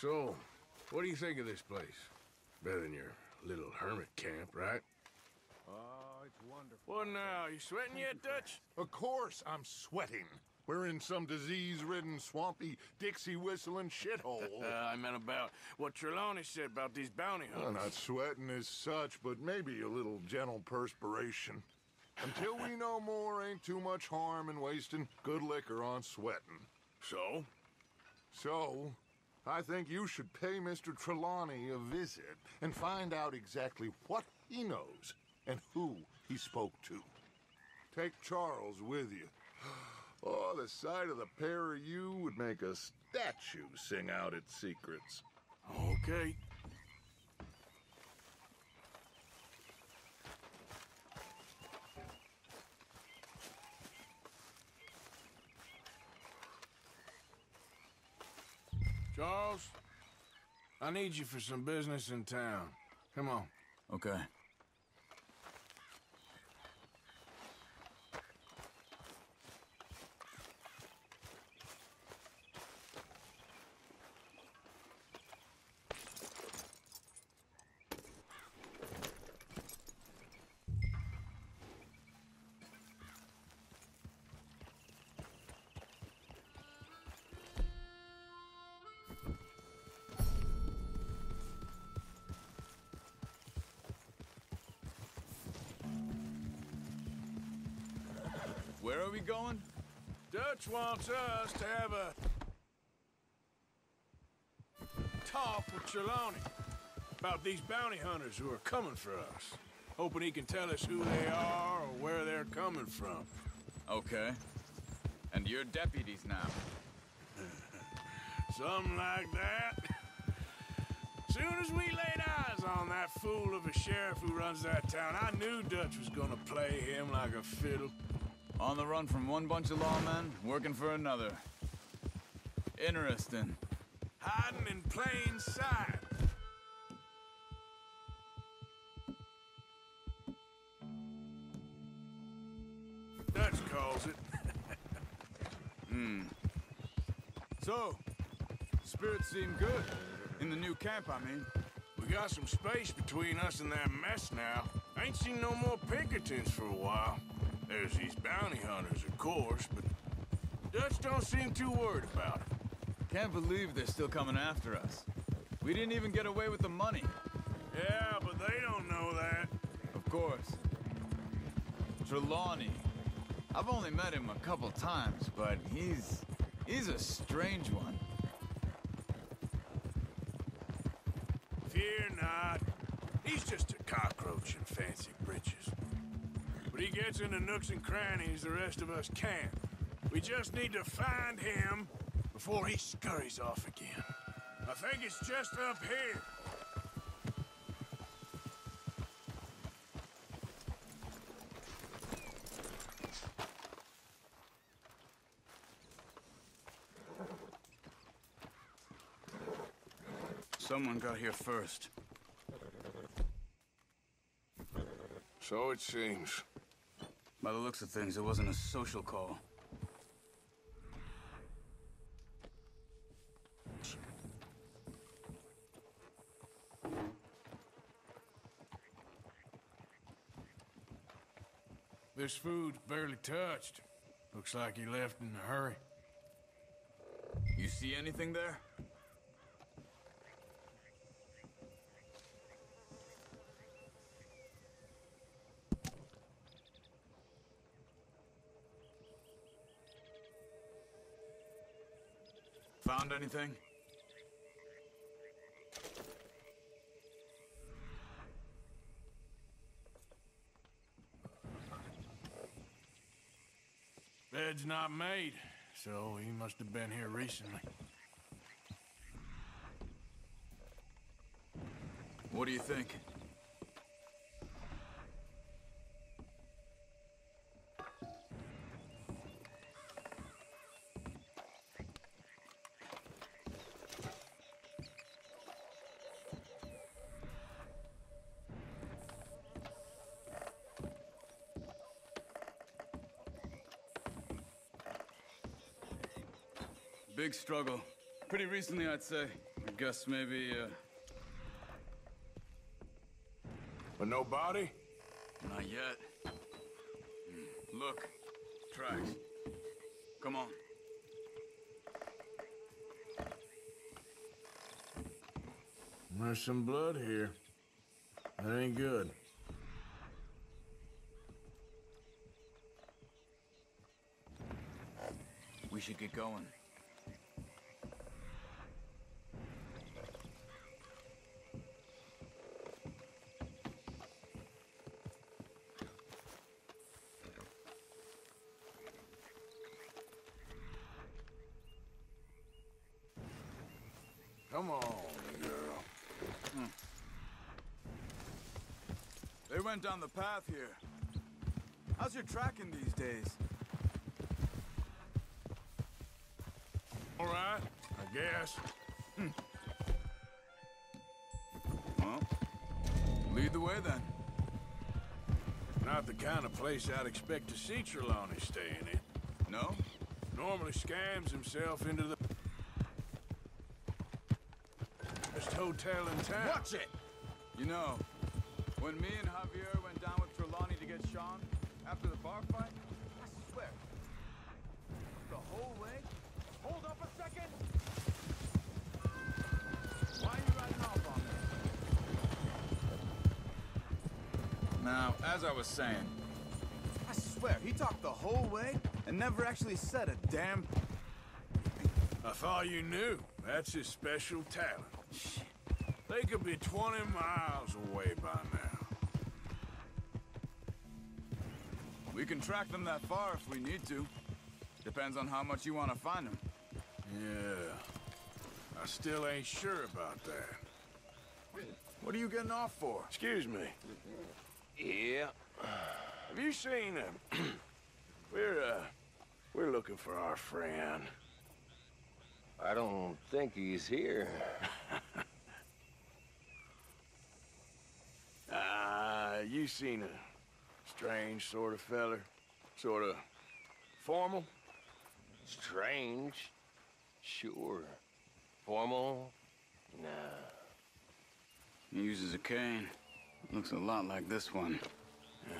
So, what do you think of this place? Better than your little hermit camp, right? Oh, it's wonderful. What now? You sweating yet, Dutch? Of course I'm sweating. We're in some disease-ridden, swampy, Dixie-whistling shithole. Uh, I meant about what Trelawney said about these bounty Well, hunters. not sweating as such, but maybe a little gentle perspiration. Until we know more, ain't too much harm in wasting good liquor on sweating. So? So, I think you should pay Mr. Trelawney a visit and find out exactly what he knows and who he spoke to. Take Charles with you. Oh, the sight of the pair of you would make a statue sing out its secrets. Okay. Charles, I need you for some business in town. Come on. Okay. Going? Dutch wants us to have a talk with Trelawney about these bounty hunters who are coming for us. Hoping he can tell us who they are or where they're coming from. Okay. And you're deputies now. Something like that. Soon as we laid eyes on that fool of a sheriff who runs that town, I knew Dutch was gonna play him like a fiddle. On the run from one bunch of lawmen, working for another. Interesting. Hiding in plain sight. Dutch calls it. Hmm. So, spirits seem good. In the new camp, I mean. We got some space between us and that mess now. Ain't seen no more Pinkertons for a while. There's these bounty hunters, of course, but Dutch don't seem too worried about it. Can't believe they're still coming after us. We didn't even get away with the money. Yeah, but they don't know that. Of course. Trelawney. I've only met him a couple times, but he's... he's a strange one. Fear not. He's just a cockroach in fancy breeches. But he gets into nooks and crannies the rest of us can't. We just need to find him before he scurries off again. I think it's just up here. Someone got here first. So it seems. By the looks of things, it wasn't a social call. This food's barely touched. Looks like he left in a hurry. You see anything there? Found anything? Bed's not made, so he must have been here recently. What do you think? Big struggle. Pretty recently, I'd say. I guess maybe, uh... But no body? Not yet. Hmm, Look. Tracks. Come on. There's some blood here. That ain't good. We should get going. Come on, girl. They went down the path here. How's your tracking these days? All right, I guess. Hmm. Well, lead the way then. Not the kind of place I'd expect to see Trelawney staying in. No? Normally scams himself into the best hotel in town. Watch it! You know, when me and Javier went down with Trelawney to get Sean after the bar fight, I swear, the whole way. Hold up a second. Why are you riding off on me? Now, as I was saying, I swear he talked the whole way and never actually said a damn. I thought you knew. That's his special talent. They could be 20 miles away by now. We can track them that far if we need to. Depends on how much you want to find them. Yeah. I still ain't sure about that. What are you getting off for? Excuse me. Yeah. Have you seen him? we're, uh, we're looking for our friend. I don't think he's here. Ah, you seen a strange sort of feller? Sort of formal? Strange. Sure. Formal? Nah. He uses a cane. Looks a lot like this one. Yeah.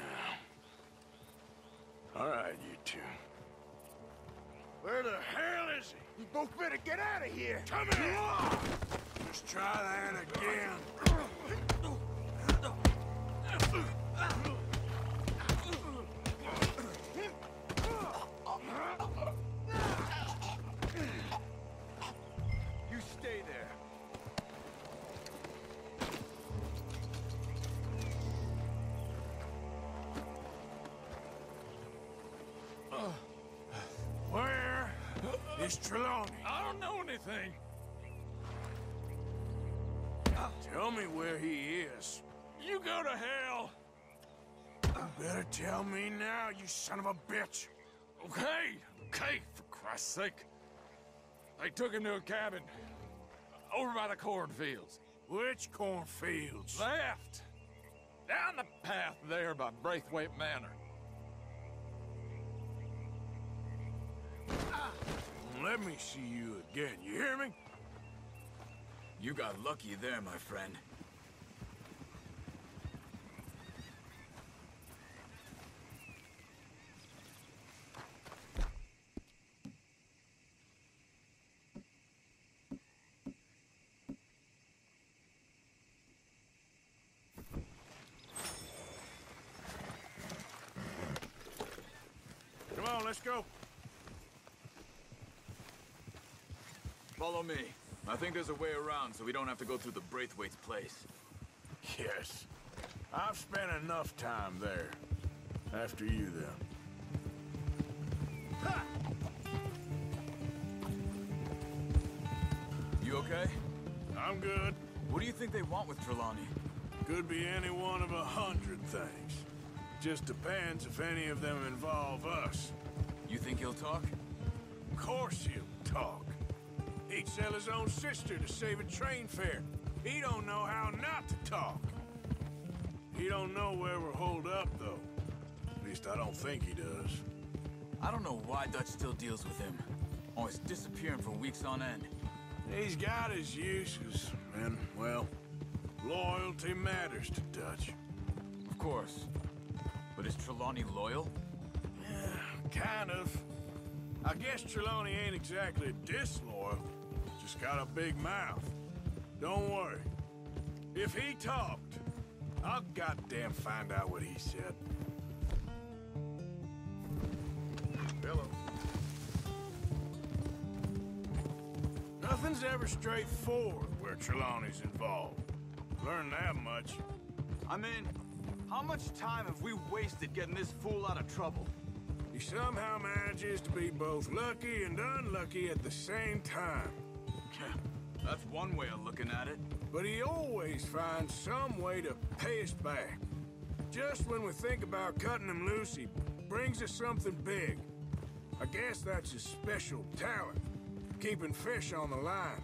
All right, you two. Where the hell is he? You both better get out of here! Come here! Let's try that again. Don't know anything. Tell me where he is. You go to hell. You better tell me now, you son of a bitch. Okay, okay, for Christ's sake. They took him to a cabin over by the cornfields. Which cornfields? Left. Down the path there by Braithwaite Manor. Let me see you again, you hear me? You got lucky there, my friend. Come on, let's go. Follow me. I think there's a way around so we don't have to go through the Braithwaite's place. Yes. I've spent enough time there. After you, then. You okay? I'm good. What do you think they want with Trelawney? Could be any one of a hundred things. Just depends if any of them involve us. You think he'll talk? Of course he'll talk. He'd sell his own sister to save a train fare. He don't know how not to talk. He don't know where we're holed up, though. At least I don't think he does. I don't know why Dutch still deals with him. Oh, Always disappearing for weeks on end. He's got his uses, and, well, loyalty matters to Dutch. Of course. But is Trelawney loyal? Kind of. I guess Trelawney ain't exactly disloyal. Just got a big mouth. Don't worry. If he talked, I'll goddamn find out what he said. Hello. Nothing's ever straightforward where Trelawney's involved. Learned that much. I mean, how much time have we wasted getting this fool out of trouble? He somehow manages to be both lucky and unlucky at the same time. That's one way of looking at it. But he always finds some way to pay us back. Just when we think about cutting him loose, he brings us something big. I guess that's his special talent, keeping fish on the line.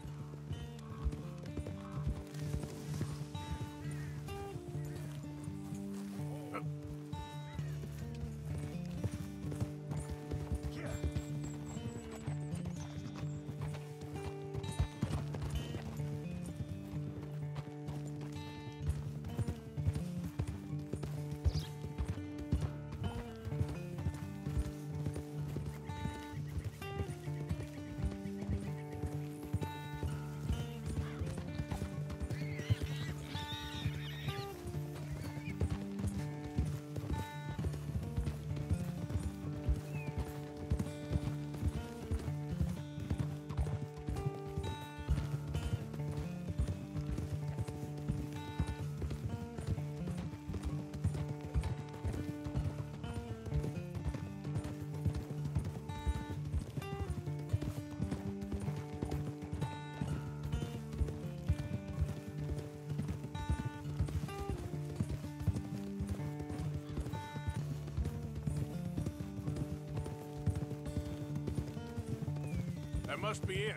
Must be it.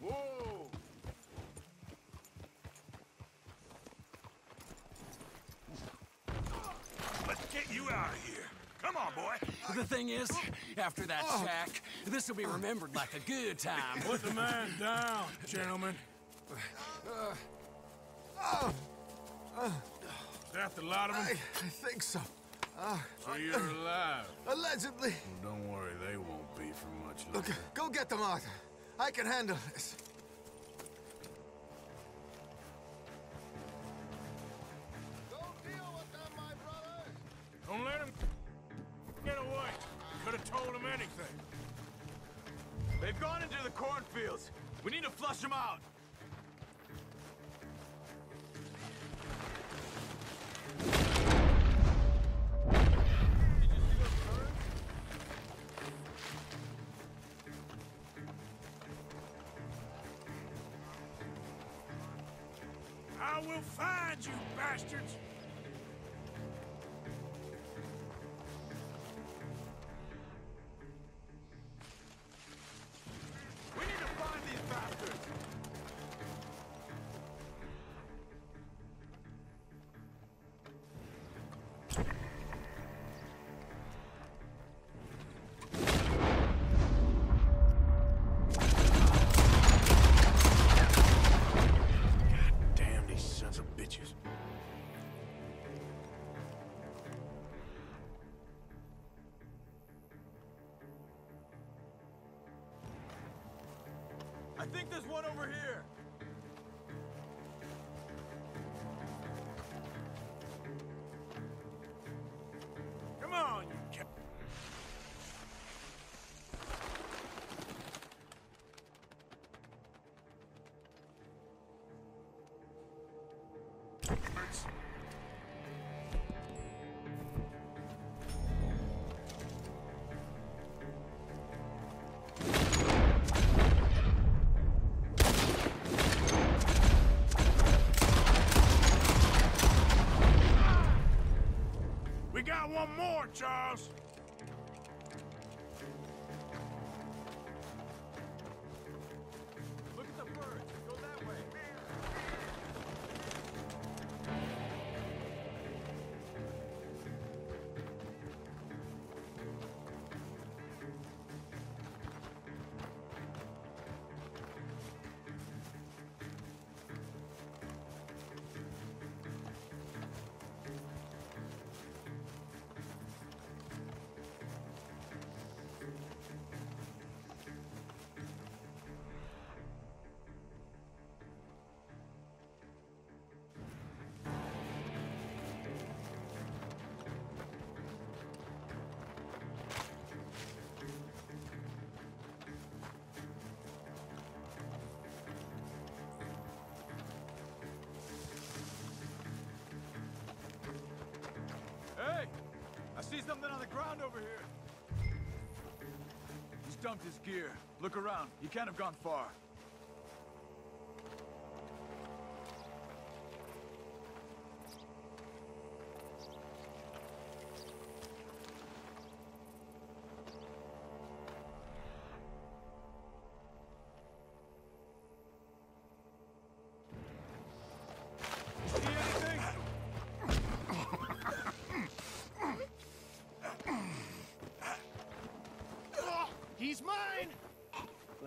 Whoa! Let's get you out of here. Come on, boy. The thing is, after that oh. shack, this will be remembered like a good time. Put the man down, gentlemen. Uh, uh, uh, is that the lot of I. I think so. So you're ah. alive. Allegedly. Well, don't worry, they won't be for much Look, longer. go get them, Arthur. I can handle this. Find you, bastards! Charles. I see something on the ground over here. He's dumped his gear. Look around. He can't have gone far.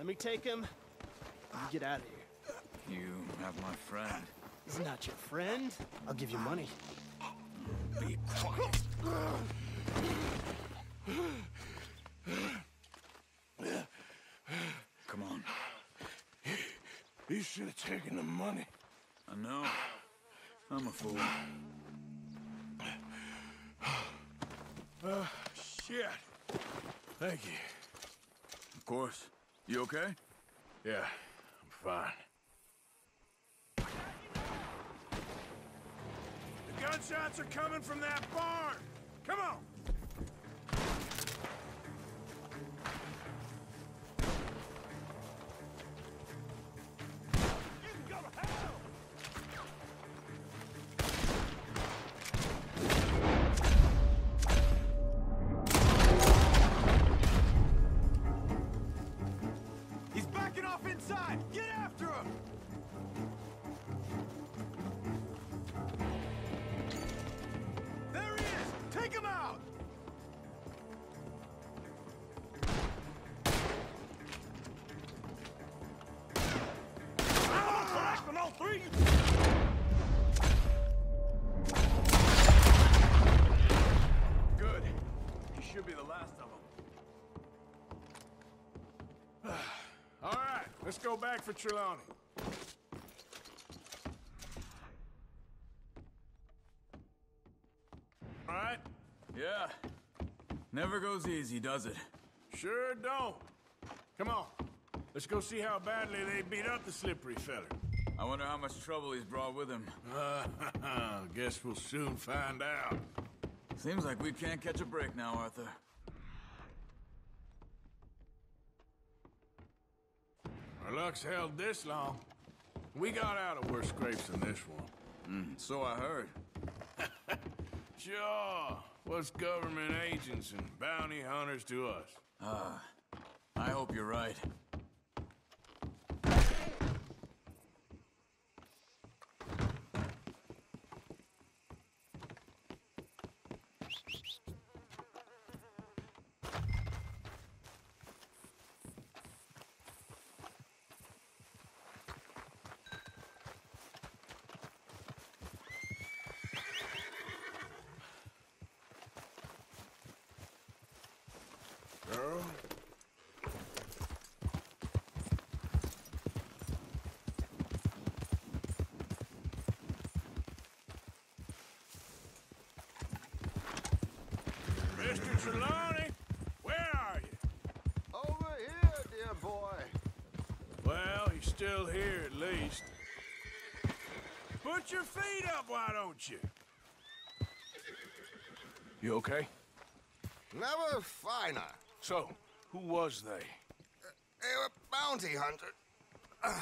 Let me take him. You get out of here. You have my friend. He's not your friend. I'll give you money. Be quiet. Come on. You should have taken the money. I know. I'm a fool. Ah, shit. Thank you. Of course. You okay? Yeah, I'm fine. The gunshots are coming from that barn! Come on! Let's go back for Trelawney. All right? Yeah. Never goes easy, does it? Sure don't. Come on. Let's go see how badly they beat up the slippery feller. I wonder how much trouble he's brought with him. Uh, guess we'll soon find out. Seems like we can't catch a break now, Arthur. Our luck's held this long. We got out of worse scrapes than this one. Hmm, So I heard. Sure. What's government agents and bounty hunters to us? Ah, I hope you're right. Girl? Mr. Trelawney, where are you? Over here, dear boy. Well, he's still here at least. Put your feet up, why don't you? You okay? Never finer. So, who was they? They were bounty hunter. Uh,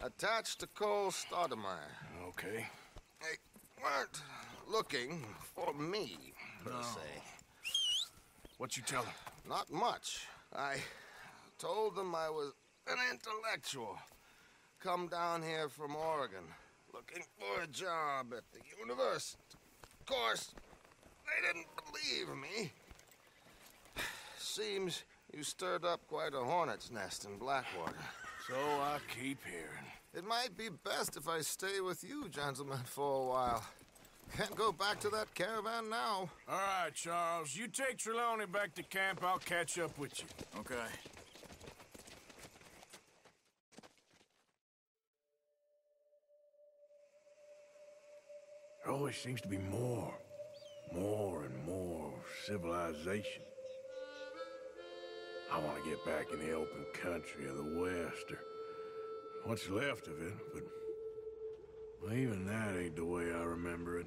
attached to Cole Stoudemire. Okay. They weren't looking for me, per se. What you tell them? Not much. I told them I was an intellectual. Come down here from Oregon, looking for a job at the university. Of course, they didn't believe me. Seems you stirred up quite a hornet's nest in Blackwater. So I keep hearing. It might be best if I stay with you, gentlemen, for a while. Can't go back to that caravan now. All right, Charles. You take Trelawney back to camp. I'll catch up with you. Okay. There always seems to be more. More and more civilization. I want to get back in the open country of the West, or what's left of it, but well, even that ain't the way I remember it.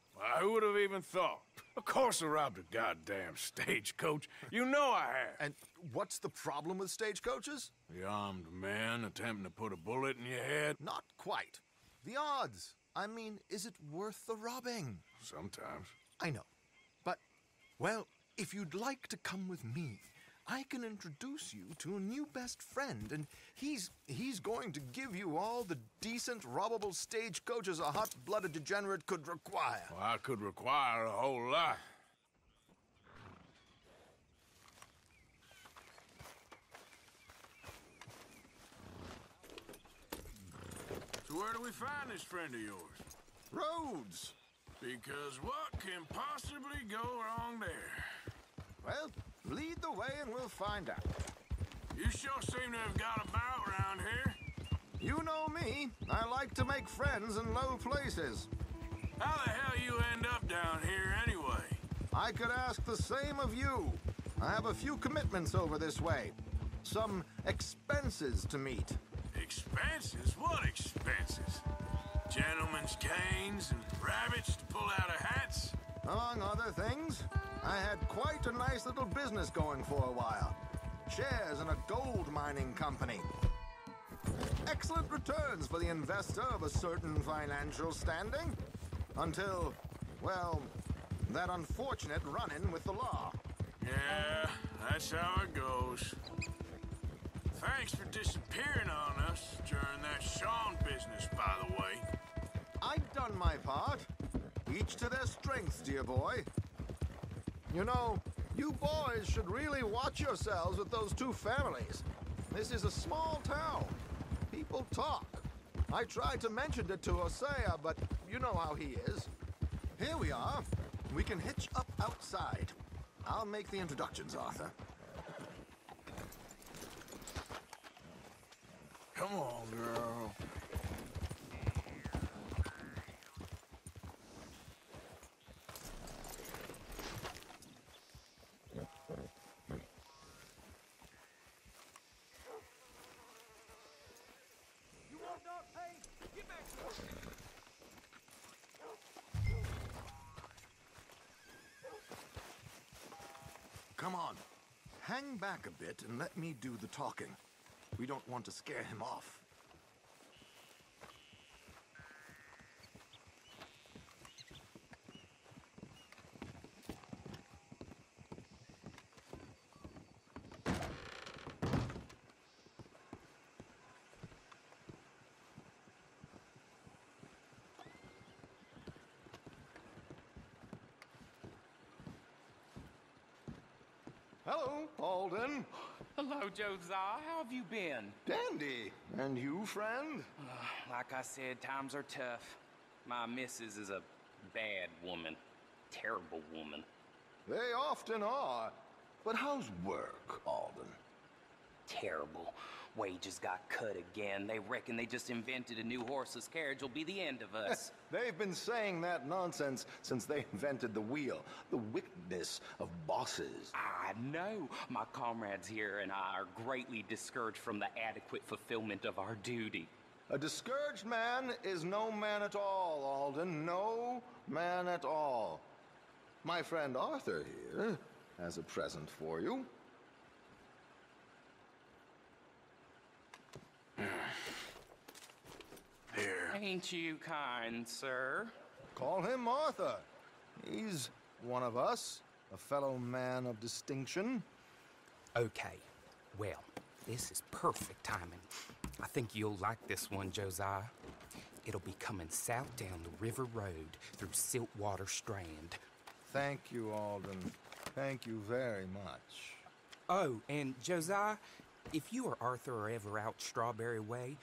Why, who would have even thought? Of course I robbed a goddamn stagecoach. You know I have. And what's the problem with stagecoaches? The armed man attempting to put a bullet in your head? Not quite. The odds. I mean, is it worth the robbing? Sometimes. I know. But, well, if you'd like to come with me, I can introduce you to a new best friend, and he's he's going to give you all the decent, robbable stagecoaches a hot-blooded degenerate could require. Well, I could require a whole lot. So where do we find this friend of yours? Roads. Because what can possibly go wrong there? Well, lead the way and we'll find out. You sure seem to have got about around here. You know me. I like to make friends in low places. How the hell you end up down here anyway? I could ask the same of you. I have a few commitments over this way. Some expenses to meet. Expenses? What expenses? Gentlemen's canes and rabbits to pull out of hats? Among other things, I had quite a nice little business going for a while. Shares in a gold mining company. Excellent returns for the investor of a certain financial standing. Until, well, that unfortunate run-in with the law. Yeah, that's how it goes. Thanks for disappearing on us during that Sean business, by the way. I've done my part. Each to their strengths, dear boy. You know, you boys should really watch yourselves with those two families. This is a small town. People talk. I tried to mention it to Hosea, but you know how he is. Here we are. We can hitch up outside. I'll make the introductions, Arthur. Come on, girl. Hang back a bit and let me do the talking. We don't want to scare him off. Hello, Alden. Josiah. How have you been? Dandy. And you, friend? Like I said, times are tough. My missus is a bad woman. Terrible woman. They often are. But how's work, Alden? Terrible. Wages got cut again. They reckon they just invented a new horseless carriage will be the end of us. They've been saying that nonsense since they invented the wheel. The wickedness of bosses. I know. My comrades here and I are greatly discouraged from the adequate fulfillment of our duty. A discouraged man is no man at all, Alden. No man at all. My friend Arthur here has a present for you. Here. Ain't you kind, sir? Call him Arthur. He's one of us, a fellow man of distinction. Okay. Well, this is perfect timing. I think you'll like this one, Josiah. It'll be coming south down the river road through Siltwater Strand. Thank you, Alden. Thank you very much. Oh, and Josiah, if you or Arthur are ever out Strawberry Way,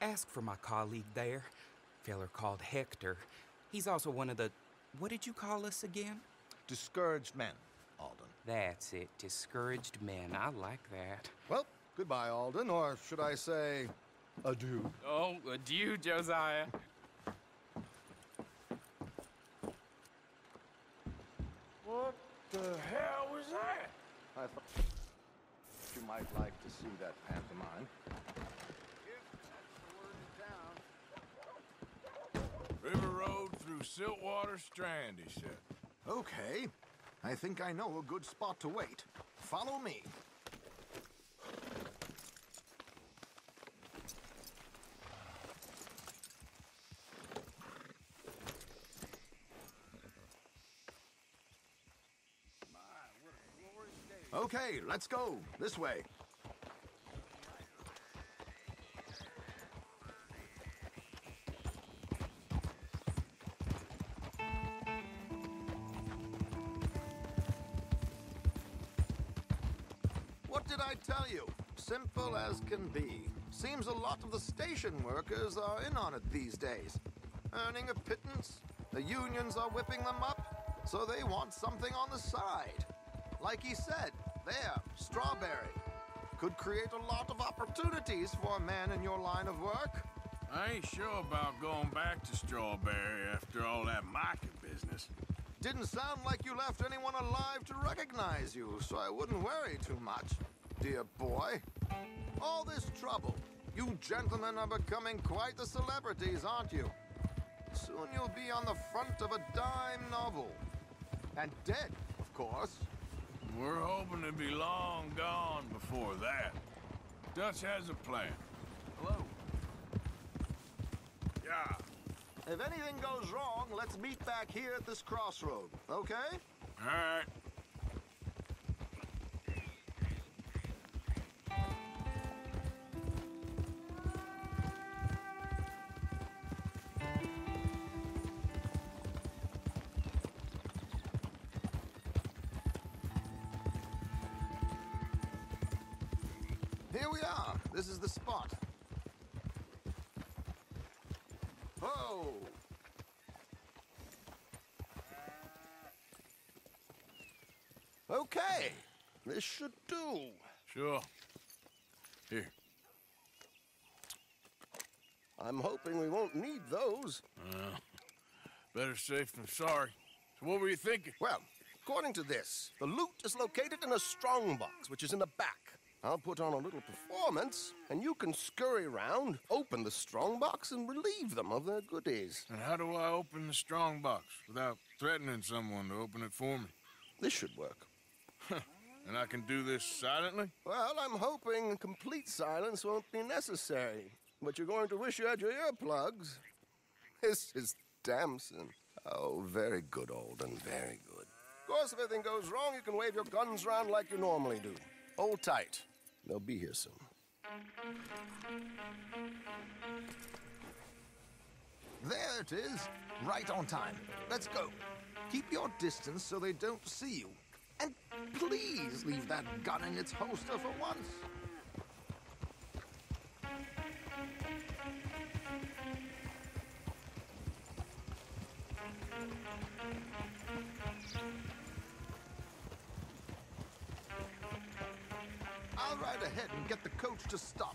ask for my colleague there, feller called Hector. He's also one of the. What did you call us again? Discouraged men. Alden. That's it. Discouraged men. I like that. Well, goodbye, Alden, or should I say, adieu. Oh, adieu, Josiah. What the hell was that? I thought you might like to see that pantomime. River Road through Siltwater Strand, he said. Okay. I think I know a good spot to wait. Follow me. Okay, let's go. This way. What did I tell you? Simple as can be. Seems a lot of the station workers are in on it these days. Earning a pittance. The unions are whipping them up, so they want something on the side. Like he said, there, strawberry. Could create a lot of opportunities for a man in your line of work. I ain't sure about going back to Strawberry after all that Micah business. Didn't sound like you left anyone alive to recognize you, so I wouldn't worry too much, dear boy. All this trouble. You gentlemen are becoming quite the celebrities, aren't you? Soon you'll be on the front of a dime novel. And dead, of course. We're hoping to be long gone before that. Dutch has a plan. Hello. Yeah. If anything goes wrong, let's meet back here at this crossroad, okay? All right. Here we are. This is the spot. Oh! Okay. This should do. Sure. Here. I'm hoping we won't need those. Uh, better safe than sorry. So what were you thinking? Well, according to this, the loot is located in a strongbox, which is in the back. I'll put on a little performance, and you can scurry around, open the strongbox, and relieve them of their goodies. And how do I open the strong box without threatening someone to open it for me? This should work. And I can do this silently? Well, I'm hoping complete silence won't be necessary. But you're going to wish you had your earplugs. This is Damson. Oh, very good, Alden, very good. Of course, if anything goes wrong, you can wave your guns around like you normally do. Hold tight. They'll be here soon. There it is. Right on time. Let's go. Keep your distance so they don't see you. And please leave that gun in its holster for once. I'll ride ahead and get the coach to stop.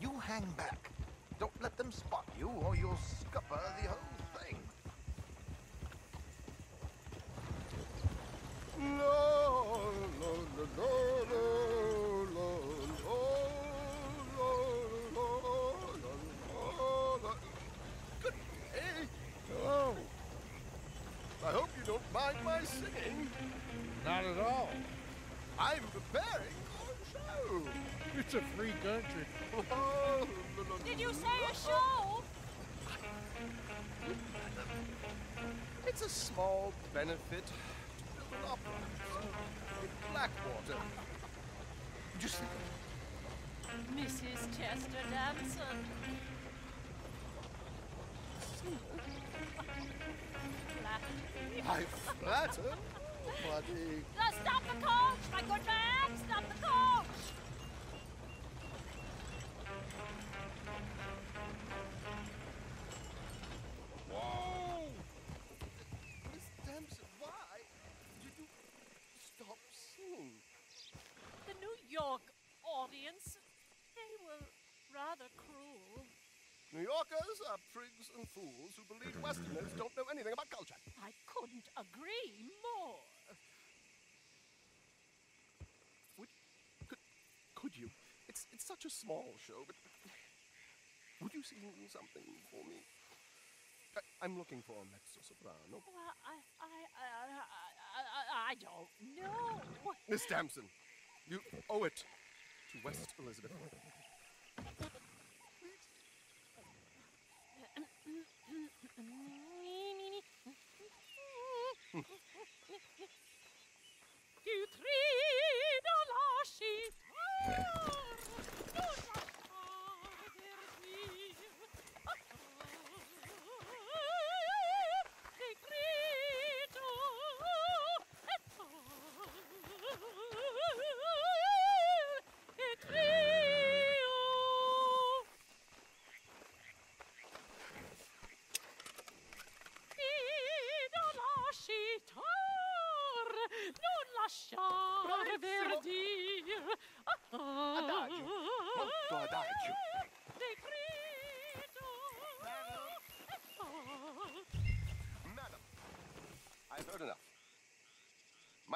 You hang back. Don't let them spot you or you'll scupper the whole thing. No, no, no, no, no, no, I hope you don't mind my singing. Not at all. I'm preparing for a show. It's a free country. Did you say a show? It's a small benefit to build an opera in Blackwater. Just think of Mrs. Chester Damson. it. I flatter, Stop the coach! My good man! Stop the coach! Whoa! Miss Dempsey, why did you stop soon? The New York audience, they were rather cruel. New Yorkers are prigs and fools who believe Westerners don't know anything about culture. I couldn't agree more. It's, it's such a small show, but would you sing something for me? I, I'm looking for a mezzo soprano. Well, I, I, I, I, I, I don't know. Miss Damson, you owe it to West Elizabeth. Tu trido lasci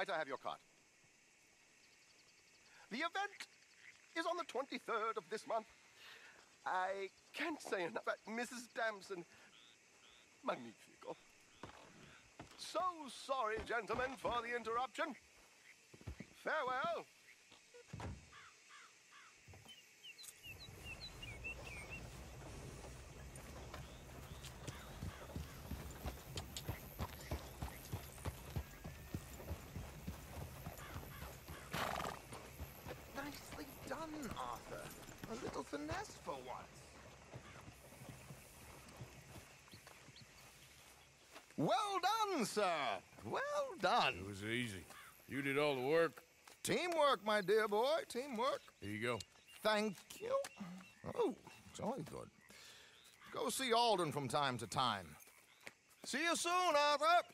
Might I have your card? The event is on the 23rd of this month. I can't say enough about Mrs. Damson. Magnifico. So sorry, gentlemen, for the interruption. Farewell. Nicely done, Arthur. A little finesse for once. Well done, sir. Well done. It was easy. You did all the work. Teamwork, my dear boy. Teamwork. Here you go. Thank you. Oh, jolly good. Go see Alden from time to time. See you soon, Arthur.